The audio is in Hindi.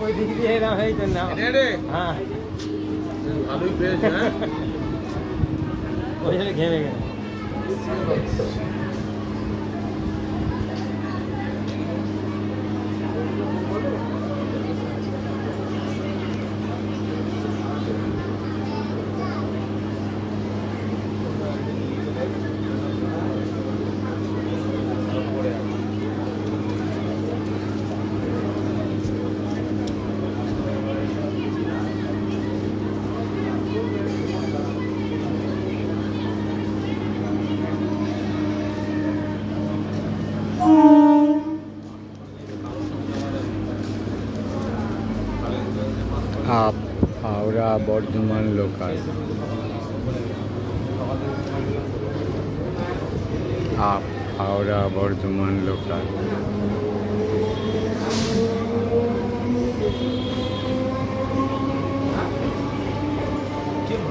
ওই দিক দিয়ে এরকম হয়েছে না হ্যাঁ? ওই জন্য ঘেমে গেল आप हावड़ा बर्धमान लोकल। आप हावड़ा बर्धमान लोकल। क्यों